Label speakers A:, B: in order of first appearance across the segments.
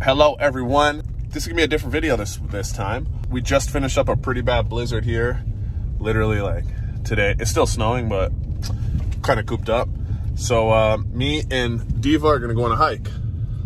A: Hello everyone. This is gonna be a different video this this time. We just finished up a pretty bad blizzard here. Literally like today. It's still snowing, but kind of cooped up. So uh, me and Diva are gonna go on a hike.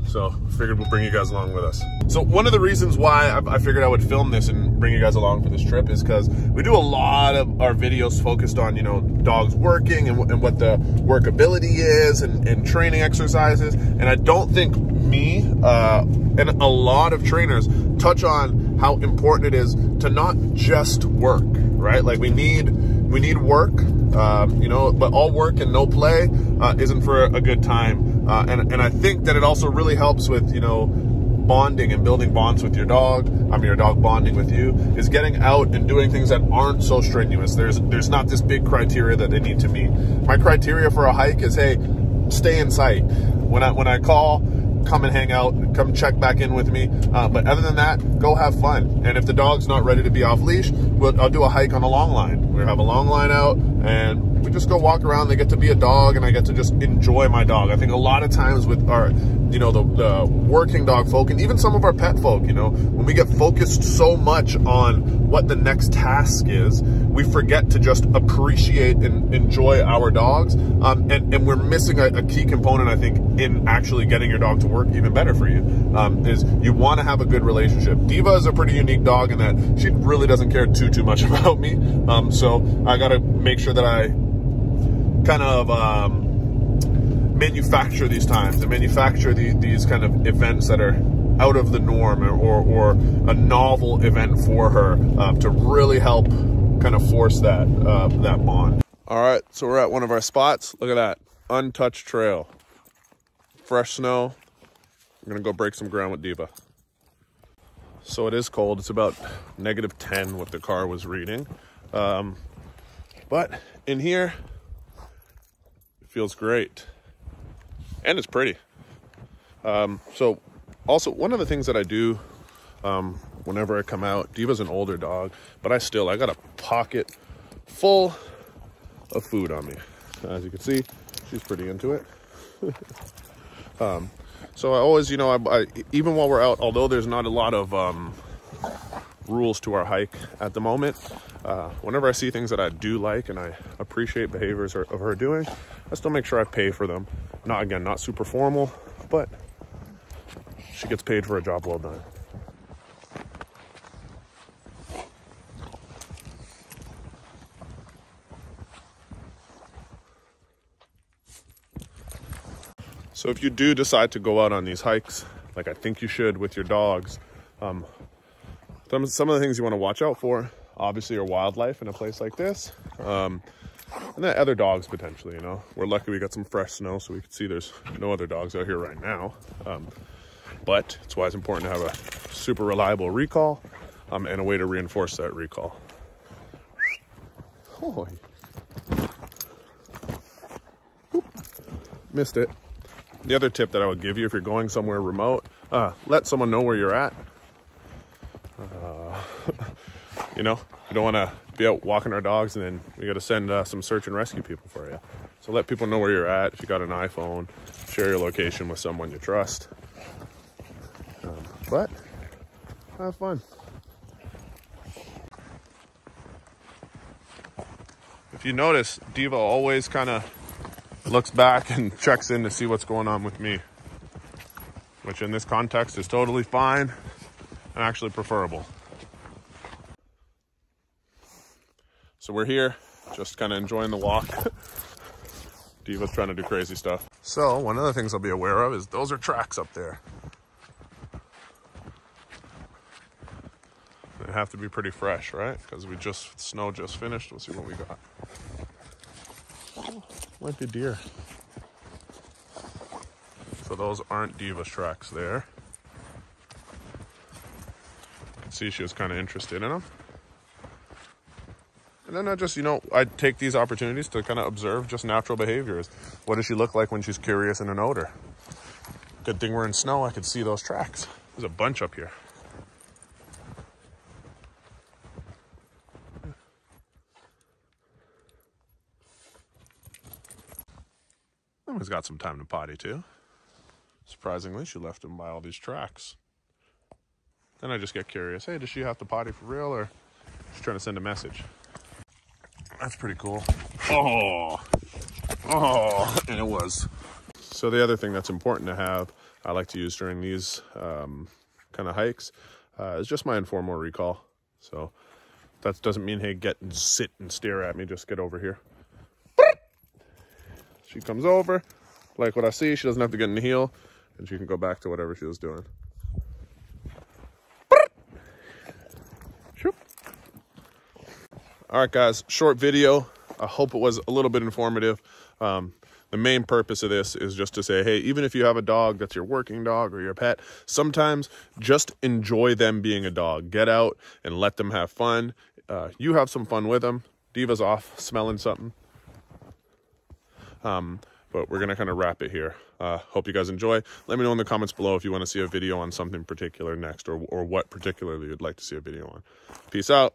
A: So figured we'll bring you guys along with us. So one of the reasons why I, figured I would film this and bring you guys along for this trip is because we do a lot of our videos focused on, you know, dogs working and, and what the workability is and, and, training exercises. And I don't think me uh, and a lot of trainers touch on how important it is to not just work, right? Like we need, we need work, um, you know, but all work and no play uh, isn't for a good time. Uh, and, and I think that it also really helps with, you know, bonding and building bonds with your dog. I mean, your dog bonding with you is getting out and doing things that aren't so strenuous. There's, there's not this big criteria that they need to meet. My criteria for a hike is, hey, stay in sight. When I, when I call, come and hang out, come check back in with me. Uh, but other than that, go have fun. And if the dog's not ready to be off leash, we'll, I'll do a hike on a long line. We'll have a long line out and we just go walk around. They get to be a dog, and I get to just enjoy my dog. I think a lot of times with our, you know, the, the working dog folk, and even some of our pet folk, you know, when we get focused so much on what the next task is, we forget to just appreciate and enjoy our dogs. Um, and, and we're missing a, a, key component, I think, in actually getting your dog to work even better for you. Um, is you want to have a good relationship. Diva is a pretty unique dog in that she really doesn't care too too much about me. Um, so I got to make sure that I kind of um, manufacture these times and manufacture the, these kind of events that are out of the norm or, or, a novel event for her uh, to really help kind of force that uh, that bond. All right, so we're at one of our spots. Look at that, untouched trail, fresh snow. I'm gonna go break some ground with Diva. So it is cold. It's about negative 10 what the car was reading. Um, but in here, it feels great. And it's pretty. Um, so also one of the things that i do um, whenever i come out diva's an older dog but i still i got a pocket full of food on me. As you can see she's pretty into it. Um, so i always you know I, I, even while we're out although there's not a lot of um, rules to our hike at the moment uh, whenever I see things that I do like and I appreciate behaviors of her doing, I still make sure I pay for them. Not again, not super formal, but she gets paid for a job well done. So if you do decide to go out on these hikes, like I think you should with your dogs, um, some of the things you want to watch out for obviously are wildlife in a place like this. Um, and then other dogs potentially, you know. We're lucky we got some fresh snow so we can see there's no other dogs out here right now. Um, but it's why it's important to have a super reliable recall um, and a way to reinforce that recall. Oh, missed it. The other tip that I would give you if you're going somewhere remote, uh, let someone know where you're at. Uh, you know, we don't want to be out walking our dogs and then we got to send uh, some search and rescue people for you. So let people know where you're at. If you got an iPhone, share your location with someone you trust. Um, but have fun. If you notice, Diva always kind of looks back and checks in to see what's going on with me, which in this context is totally fine and actually preferable. So we're here, just kind of enjoying the walk. Diva's trying to do crazy stuff. So one of the things I'll be aware of is those are tracks up there. They have to be pretty fresh, right? Because we just, snow just finished. We'll see what we got. might be deer. So those aren't Diva's tracks there. See, she was kind of interested in them. And then I just, you know, I take these opportunities to kind of observe just natural behaviors. What does she look like when she's curious in an odor? Good thing we're in snow, I could see those tracks. There's a bunch up here. Someone's got some time to potty too. Surprisingly, she left him by all these tracks. Then I just get curious. Hey, does she have to potty for real or she's trying to send a message? That's pretty cool. Oh, oh, and it was. So the other thing that's important to have, I like to use during these um, kind of hikes, uh, is just my informal recall. So that doesn't mean, hey, get and sit and stare at me. Just get over here. She comes over, like what I see. She doesn't have to get in the heel, and she can go back to whatever she was doing. All right, guys, short video. I hope it was a little bit informative. Um, the main purpose of this is just to say, hey, even if you have a dog that's your working dog or your pet, sometimes just enjoy them being a dog. Get out and let them have fun. Uh, you have some fun with them. Diva's off smelling something. Um, but we're going to kind of wrap it here. Uh, hope you guys enjoy. Let me know in the comments below if you want to see a video on something particular next or, or what particularly you'd like to see a video on. Peace out.